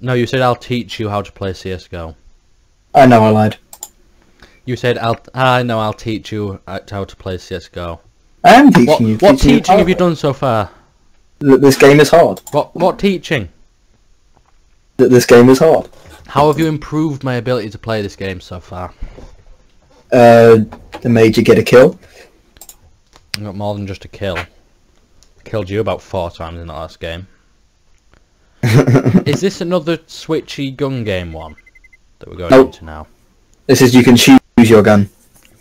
No, you said I'll teach you how to play CS:GO. I know I lied. You said I'll. I know I'll teach you uh, how to play CS:GO. I am teaching What, you. what teaching you have you done so far? That this game is hard. What what teaching? That this game is hard. How have you improved my ability to play this game so far? Uh, the made you get a kill. I got more than just a kill. Killed you about four times in the last game. Is this another switchy gun game one that we're going Nope. into now? This is you can choose your gun.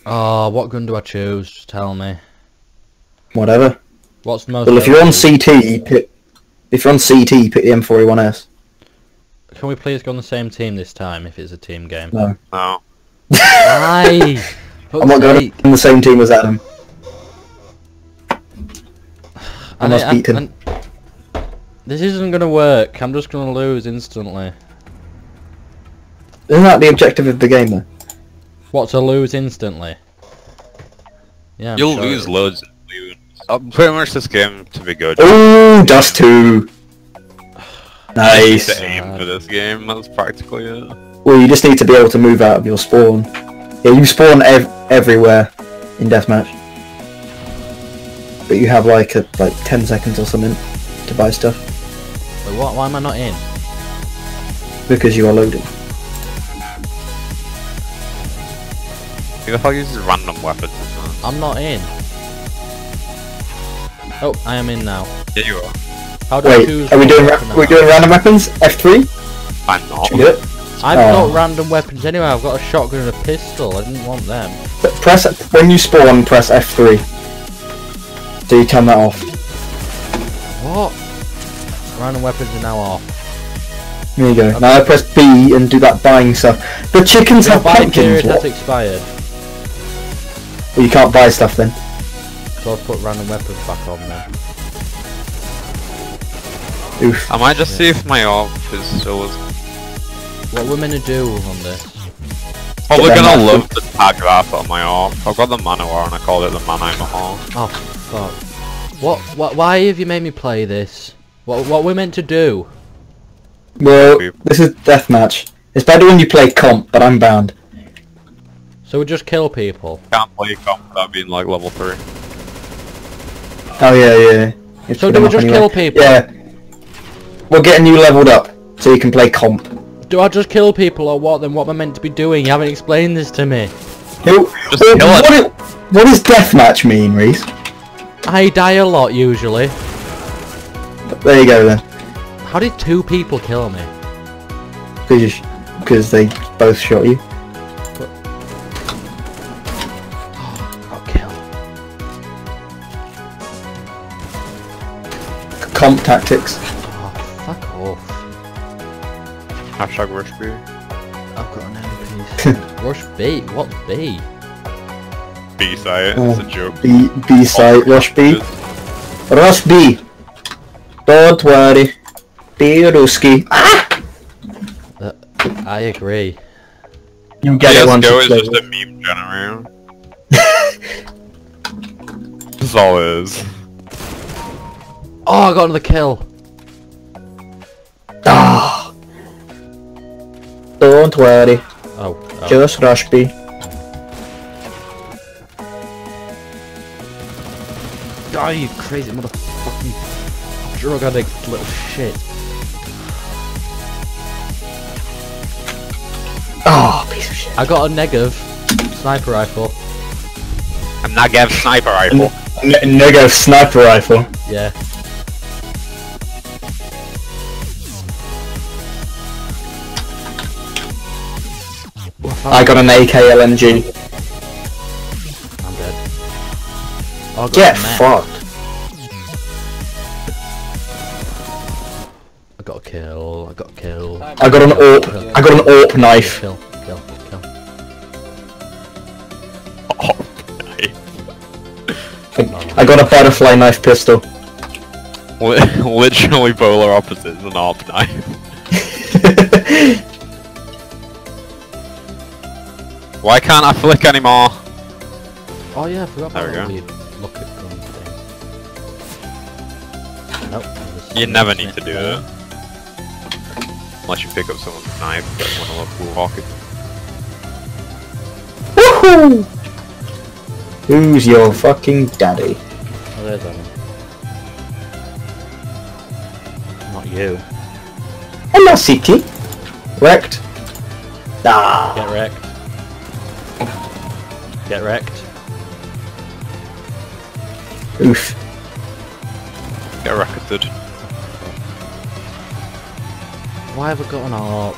Oh, what gun do I choose? Just tell me. Whatever. What's the most? Well, if you're on? CT, pick. If you're on CT, pick the M4A1-S. Can we please go on the same team this time if it's a team game? No. No. Why? I'm not going on the same team as Adam. I must beat him. This isn't gonna work. I'm just gonna lose instantly. Isn't that the objective of the game, though? What to lose instantly? Yeah, I'm You'll sure lose it- loads. Uh, pretty much this game to be good. Ooh, Dust 2. Nice. To aim for this game, that's practically it. Well, you just need to be able to move out of your spawn. Yeah, you spawn ev- everywhere in deathmatch. But you have like a, like 10 seconds or something to buy stuff Wait, what? Why am I not in? because you are loading. Who the fuck uses random weapons? I'm not in. Oh, I am in now. Yeah, you are. How do I Wait, choose? are we doing weapon ra- we doing random weapons? F3? I'm not. Should we do it? I've Oh. got random weapons anyway. I've got a shotgun and a pistol. I didn't want them. But press when you spawn, press F3. So you turn that off. What? Random weapons are now off. There you go. Now I press B and do that buying stuff. The chickens have buying pumpkins. period has What? expired, Well, you can't buy stuff then. so I've put random weapons back on there. Oof. I might just see if my AWP is still. What we're meant to do on this? Probably them gonna off. love the tag that on my AWP. I've got the Man-o'-war and I called it the mana mahal. Oh fuck! What? What? Why have you made me play this? What? What we're meant to do? Well, this is deathmatch. It's better when you play comp, but I'm bound. So we just kill people. Can't play comp without being like level 3. Oh yeah, yeah. It's So do we just anyway. kill people? Yeah. We're getting you leveled up, so you can play comp. Do I just kill people or what? Then what am I meant to be doing? You haven't explained this to me. Who- Just well, kill it. what, i- what does deathmatch mean, Reece? I die a lot usually. There you go then. How did two people kill me? Because because they both shot you. Got killed. Comp tactics. Oh, fuck off. Hashtag rush B. I've got an MP. Rush B? What B? B site, Oh. it's a joke. B B side rush B. Rush B. Don't worry. B Ruski. Ah! Uh, I agree. You get it once is just a meme generator. this all it is. Oh, I got another kill. Ah. Don't worry. Oh, oh. Just rush B. Die, you crazy motherfucking drug addict little shit. Oh, piece of shit. I got a negative sniper rifle. I'm not getting sniper rifle. N- Nigga sniper rifle. Yeah. I got an AK LMG. I'm dead. I Get a fucked. Got a kill. I got a kill. I got an AWP. I got an AWP knife. Kill, kill, kill. I got a butterfly knife pistol. Li- Literally polar opposites an AWP knife. Why can't I flick anymore? Oh yeah, I forgot There we go. weird look at gun thing. Nope. You never need to do there. That. Unless you pick up someone's knife, get one of those blue pockets. Woohoo! Who's your fucking daddy? Oh, there's one. Not you. Hello, Siki. Wrecked. Ah. Get wrecked. Get wrecked. Oof. Get racketed. Why have I got an ARP?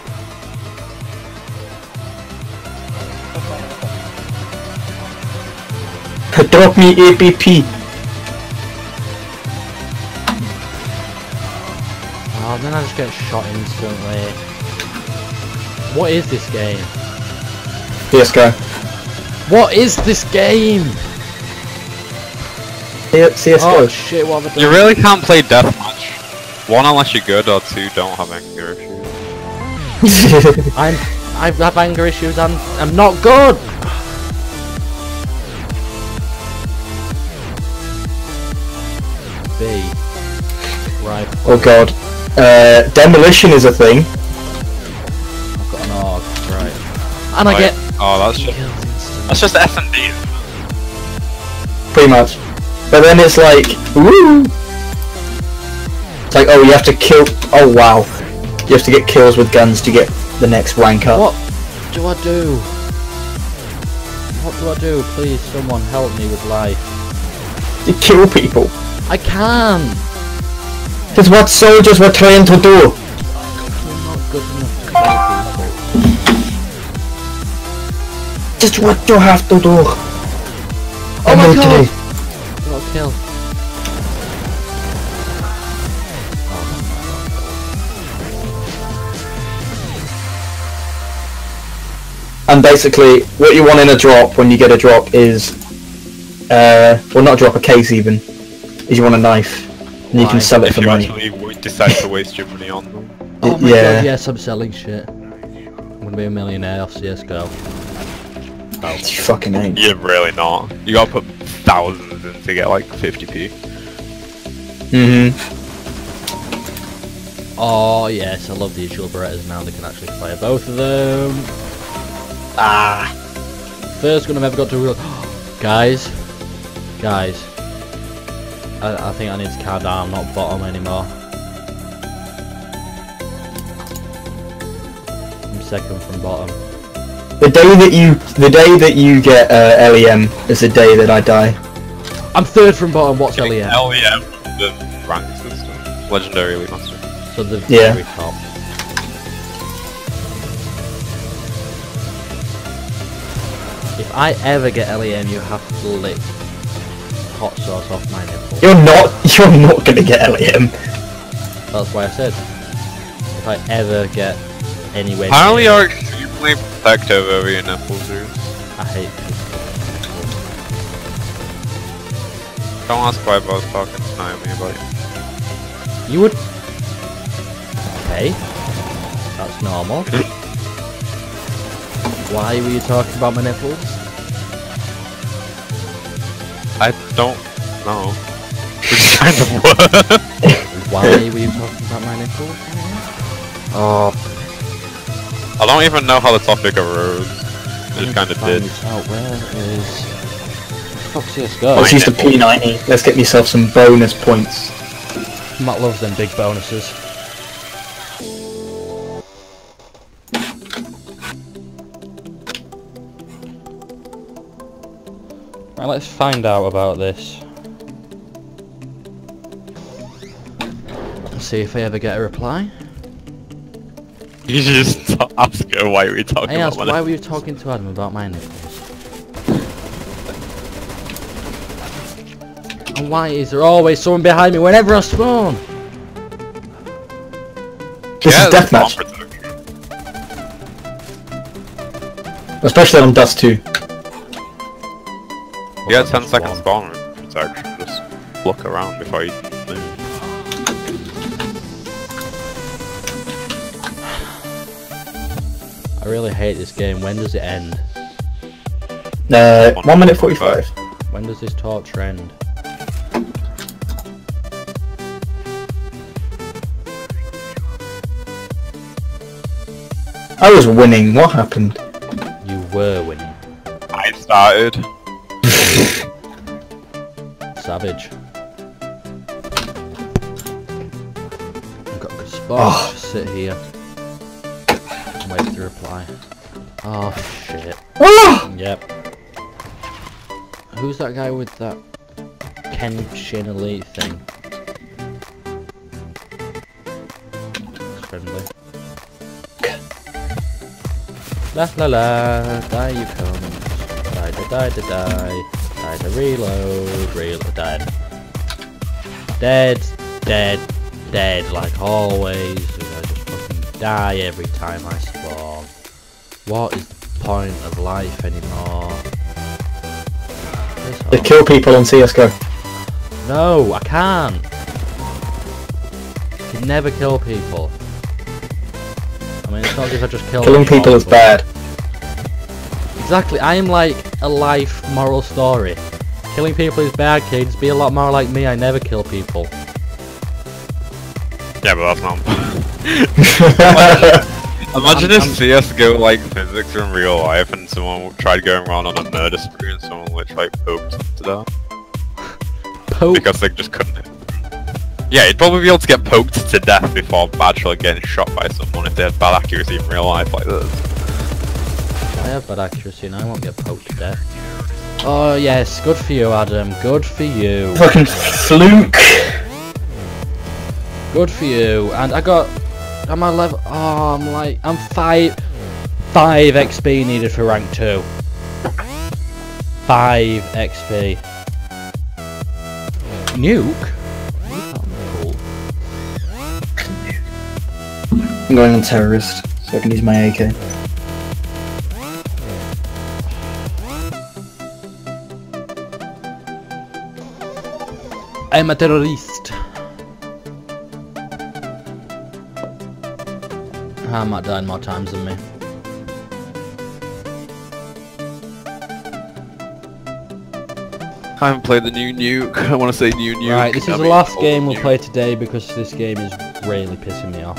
Drop me APP. Oh, then I just get shot instantly. What is this game? Yes, go. What is this game? CSGO. Oh shit, what have I done? You really can't play deathmatch. One, unless you're good, or two, don't have anger issues. I'm I have anger issues and I'm not good. B. Right. oh god. Uh, demolition is a thing. I've got an ARG. Right. And I Oh, get. Oh, that's just kills that's just S and D. Pretty much. But then it's like, woo! It's like, oh, you have to kill. Oh, wow. You have to get kills with guns to get the next rank up. What do I do? What do I do? Please, someone help me with life. You kill people. I can. That's what soldiers were trying to do. You're not good enough to kill people. That's what you have to do. Oh my Military. god! Got a kill. And basically, what you want in a drop when you get a drop is, uh, well, not a drop, a case even, is you want a knife, and you can sell it If for you money. actually decide to waste your money on them. Oh my yeah. god, yes, I'm selling shit. I'm gonna be a millionaire off CSGO. You fucking ain't. You're really not. You gotta put thousands in to get like 50p. Mm-hmm. Oh yes, I love the dual Berettas now, they can actually fire both of them. Ah. First gun I've ever got to real Guys. Guys. I, I think I need to calm down, I'm not bottom anymore. I'm second from bottom. The day that you, the day that you get uh, LEM is the day that I die. I'm third from bottom, what's LEM? LEM, the rank system. Legendary Elite Master. So the Yeah. very top. I ever get LEM, you have to lick hot sauce off my nipple. You're not, you're not gonna get LEM. That's why I said. If I ever get anywhere Apparently near- you're extremely protective over your nipples, dude. I hate people. Don't ask why I was talking to Naomi about you. You would... Okay. That's normal. why were you talking about my nipples? I don't know. Which kind of word? Why were you talking about my nipples? Oh. I don't even know how the topic arose. It just kind of Find did. this out. Where is... Fuck CSGO. Let's use the P90. Let's get yourself some bonus points. Matt loves them big bonuses. Right, let's find out about this. Let's see if I ever get a reply. You should just ask her why we talking I about asked, money. why were you talking to Adam about my nipples? And why is there always someone behind me whenever I spawn? This Yeah, is deathmatch, especially on Dust 2. You get 10 second spawn protection, just look around before you move. I really hate this game. When does it end? Uh, 1 minute 45. When does this torch end? I was winning. What happened? You were winning. I started. Savage. I've got a good spot. Oh. Just sit here. Wait to reply. Oh shit. Ah! Yep. Who's that guy with that Kenshin Elite thing? It's friendly. La la la, die you come. Die da die da die. Die to reload, reload, dead. Dead, dead, dead, like always. I just fucking die every time I spawn. What is the point of life anymore? They kill people on CS:GO. No, I can't. I can never kill people. I mean, it's not as if I just kill Killing people is bad. Exactly, I am like a life moral story. Killing people is bad, kids. Be a lot more like me. I never kill people. Yeah, but that's not. Imagine if I'm- CS:GO like physics in real life, and someone tried going around on a murder spree, and someone literally like poked to death Poke. because they just couldn't. Yeah, you'd probably be able to get poked to death before actually getting shot by someone if they had bad accuracy in real life like this. I have bad accuracy and I won't get poked to death. Oh yes, good for you, Adam. Good for you. Fucking fluke. Good for you. And I got. Am I level? Oh, I'm like. I'm five. Five XP needed for rank two. Five XP. Nuke. I'm going on terrorist, so I can use my AK. I'm a terrorist. Ah, Matt died more times than me. I haven't played the new nuke. I want to say new nuke. Right, this is I the mean, last game we'll nuke. play today because this game is really pissing me off.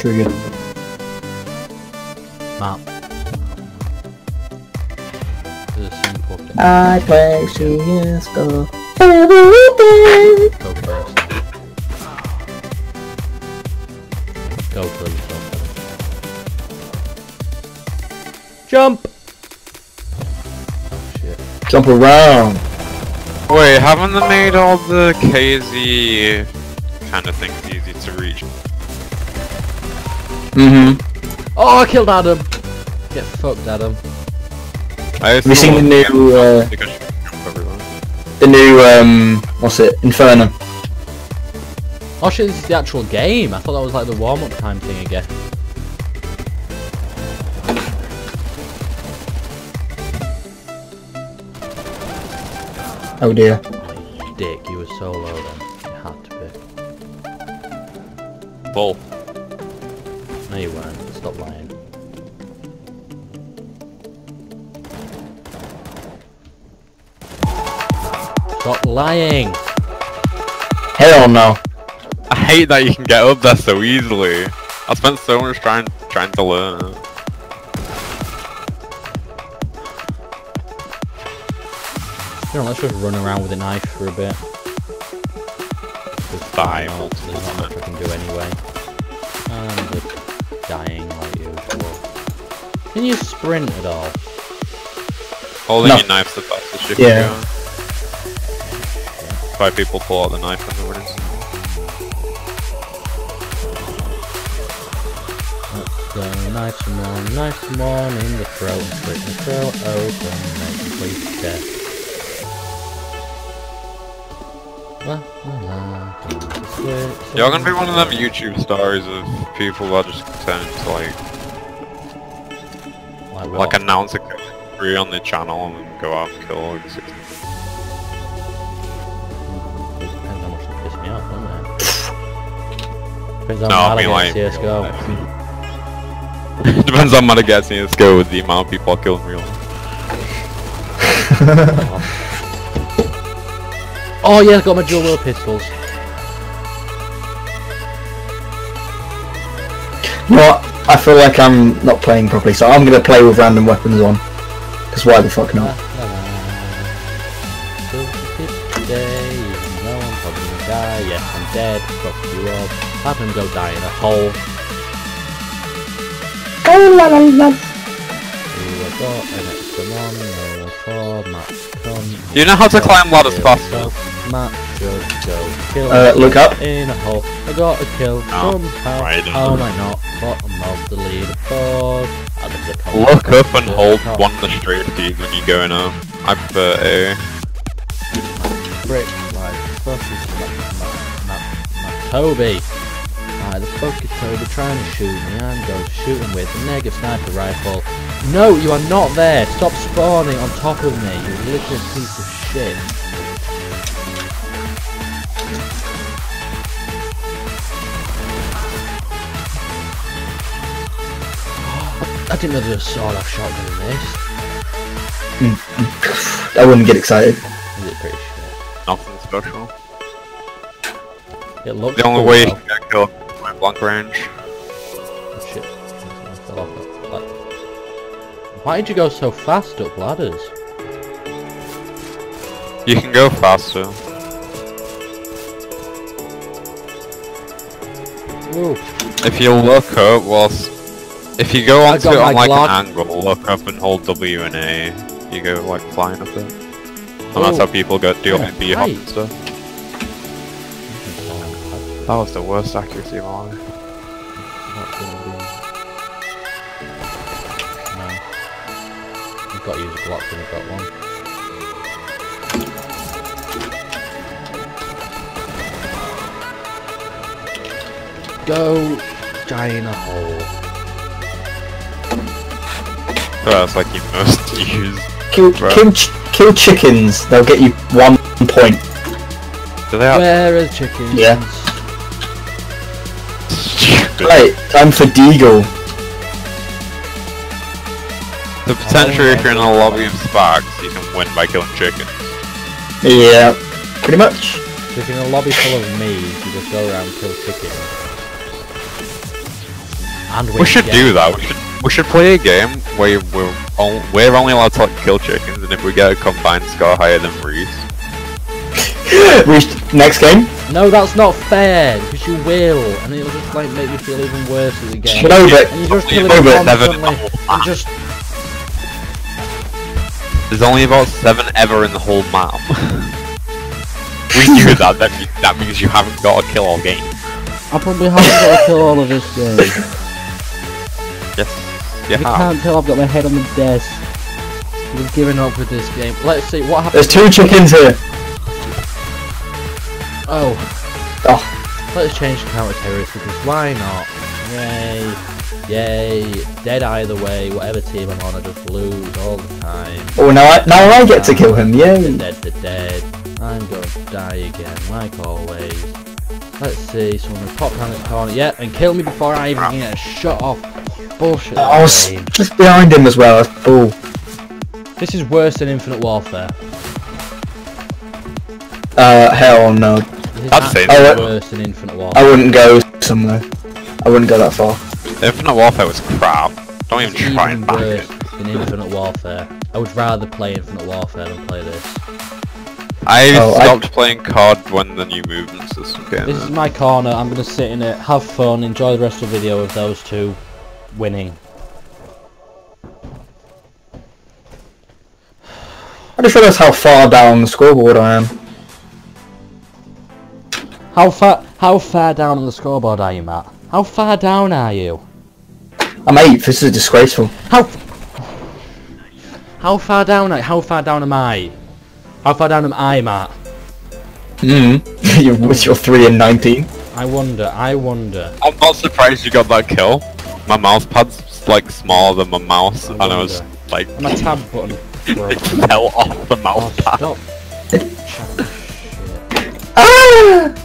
Trigger. Matt. Is a simple thing. I play CS:GO. Go first. Go kill yourself. Adam. Jump! Oh shit. Jump around. Wait, haven't they made all the KZ kind of things easy to reach? Mm-hmm. Oh, I killed Adam! Get fucked, Adam. I Have you seen the new, uh, Because you can jump everywhere. the new, um, what's it, Inferno? Oh shit, this is the actual game. I thought that was like the warm-up time thing again. Oh dear. Dick, you were so low then. You had to be. Bull. No, you weren't. Stop lying. Stop lying! Hell no. I hate that you can get up there so easily. I spent so much trying trying to learn it. Here, let's just run around with a knife for a bit. Just Die There's not much I can do anyway. And just dying like usual. Can you sprint at all? Holding No. your knife's the fastest you Yeah. can go. Why people pull out the knife when they're running. Let's go nice and warm, nice and warm in the throat split the throat open, make complete death. It's a switch, You're gonna be one of them YouTube stars of people that just turn into like Like, like announce a category on their channel and then go out and kill like 60 Depends how No, I mad I mean, get like- CSGO. Depends on what it gets in go with the amount of people I'll kill in real life. Oh yeah, I got my dual wheel pistols. You know what? I feel like I'm not playing properly, so I'm gonna play with random weapons on. Because why the fuck not? la, la. Still a good day, even though I'm probably gonna die. Yes, I'm dead. Fuck you up. Have him go die in a hole. Oh la la la. Ooh, I got an extra one. No for Matt. Come. Do you know how to climb ladders kill fast? Matt, just go kill Uh, look up. in a hole. I got a kill Oh, somehow. right. How am I not bottom of the leaderboard? Add a click on Look up and top. hold one of the straight keys when you go in up. I prefer A. brick like fuck is my, my, my, my Toby? Why the fuck is Toby trying to shoot me? I'm going to shoot him with a negative sniper rifle. No, you are not there. Stop spawning on top of me, you little piece of shit. I didn't know there was a sawed-off shotgun in this. I wouldn't get excited. Is it pretty shit? Nothing special. It looks The only cool, way you though. can get killed point blank range. Oh, shit. I fell off Why did you go so fast up ladders? You can go faster. Ooh. If you look up whilst... If you go onto it on like an angle, look up and hold W and A, you go like flying up there. And that's how people get do Yeah, B hop and stuff. That was the worst accuracy of my life. Not gonna be... No. You've got to use a Glock when you've got one. Go die in a hole. That's like you must use. Kill, Right. kill, ch- kill chickens. They'll get you one point. Do they have Where are chickens? Yeah. Stupid? Right, time for Deagle. The potential if you're in a lobby of sparks, you can win by killing chickens. Yeah, pretty much. So if you're in a lobby full of me, you just go around and kill chickens. And We should do that. We should we should play a game where we're on, we're only allowed to like kill chickens, and if we get a combined score higher than Reece, Reached next game. No, that's not fair, because you will, and it'll just like make you feel even worse at the game. No, but And you just kill Only it about seven in the constantly, and just... there's only about seven ever in the whole map. we knew that. That means, that means you haven't got a kill all game. I probably haven't got to kill all of this game. Yes, you You have. can't tell I've got my head on the desk. We've given up with this game. Let's see, what happens. There's two chickens here. Oh, Oh, let's change to counter-terrorist, because why not? Yay. Yay. Dead either way, whatever team I'm on, I just lose all the time. oh now I now I get to kill him. The Yay. dead, the dead. I'm going to die again, like always. Let's see, someone will pop down this corner, yeah, and kill me before I even get a shot off. Bullshit. I was game. just behind him as well. That's bull. This is worse than Infinite Warfare. Uh, hell no. This is I'd say actually that. worse than Infinite I Warfare. wouldn't go somewhere. I wouldn't go that far. Infinite Warfare was crap. Don't even It's try even and back worse it. than Infinite Warfare. I would rather play Infinite Warfare than play this. I Oh, I- stopped playing COD when the new movement system came This is my corner, I'm gonna sit in it, have fun, enjoy the rest of the video of those two winning. I just realised how far down the scoreboard I am. How far how far down on the scoreboard are you, Matt? How far down are you? I'm eighth. This is disgraceful. How How far down are how far down am I? How far down am I, Matt? Hmm. you with your three and nineteen. I wonder, I wonder. I'm not surprised you got that kill. My mouse pad's like smaller than my mouse, I and I was wonder. like, My tab button it fell off the Oh, mouse pad. stop. Ah!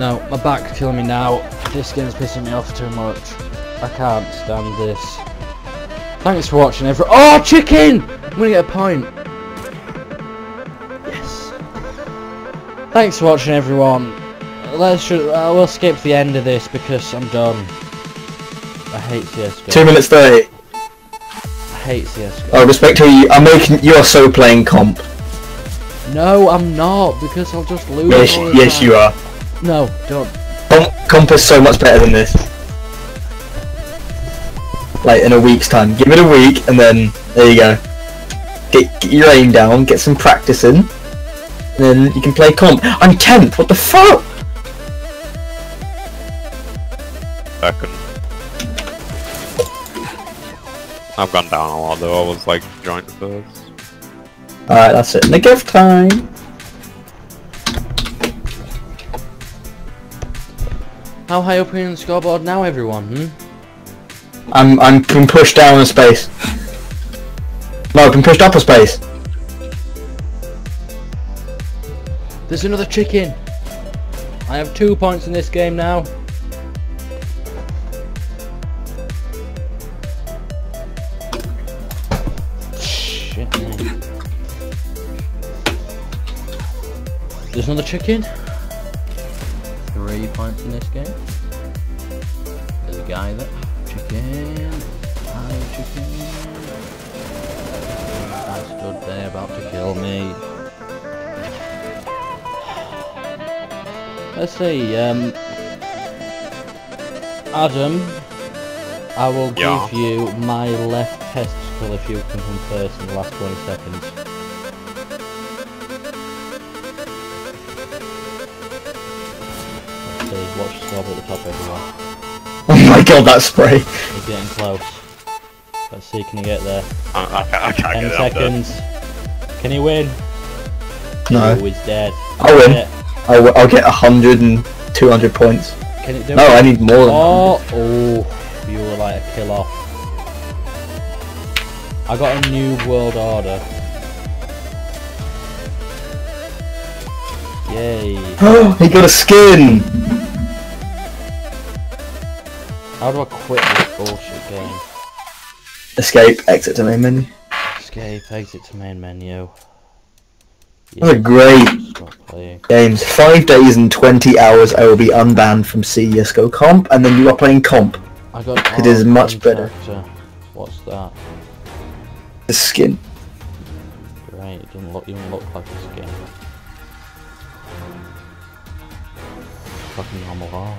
No, my back's killing me now. This game's pissing me off too much. I can't stand this. Thanks for watching every- Oh, chicken! I'm gonna get a point. Yes. Thanks for watching, everyone. Let's ju- uh, we'll skip the end of this because I'm done. I hate CS:GO. Two minutes thirty. I hate CS:GO. Oh, respect to you. I'm making. You're so playing comp. No, I'm not because I'll just lose. Yes, yes, time. you are. No, don't. Comp, comp is so much better than this. Like in a week's time. Give it a week, and then there you go. Get, get your aim down. Get some practice in. And then you can play comp. I'm tenth. What the fuck? Second. I've gone down a lot though. I was like joint first. Alright, that's it. Nick of time. How high up are you on the scoreboard now, everyone? Hmm? I'm I'm been pushed down a space. No, I've been pushed up a space. There's another chicken. I have two points in this game now. Shit, man. There's another chicken. Points in this game. There's a guy there. Chicken. Hi, chicken. I stood there about to kill me. Let's see, um... Adam, I will Yeah. give you my left testicle if you can come first in the last 20 seconds. See, watch the scoreboard at the top everyone. Oh my god, that spray. He's getting close. Let's see, can he get there? I, I, I can't 10 get it up there. seconds. Can he win? No. Oh, he's dead. I'll win. Yeah. I'll, I'll get 100 and 200 points. Can it do No, it? I need more than Oh, oh, you were like a kill off. I got a new world order. Yay. Oh, he got a skin! How do I quit this bullshit game? Escape, exit to main menu. Escape, exit to main menu. Those are great Stop games. Five days and 20 hours I will be unbanned from CSGO comp, and then you are playing comp. I got It is much better. contractor. What's that? The skin. Great, it doesn't look even look like a skin. Fucking normal.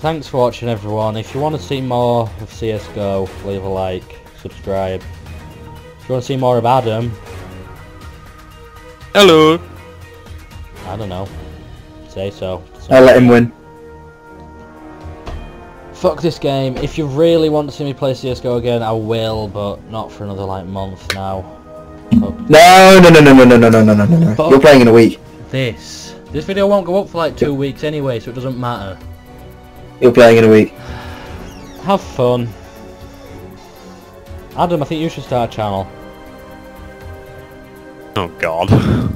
Thanks for watching everyone. If you want to see more of CSGO, leave a like, subscribe. If you want to see more of Adam, Hello. I don't know, say so. I'll let him win. Fuck this game. If you really want to see me play CSGO again, I will, but not for another like month now. No, no, no, no, no, no, no, no, no, no, no. You're playing in a week. this. This video won't go up for like two weeks anyway, so it doesn't matter. You're playing in a week. Have fun. Adam, I think you should start a channel. Oh god.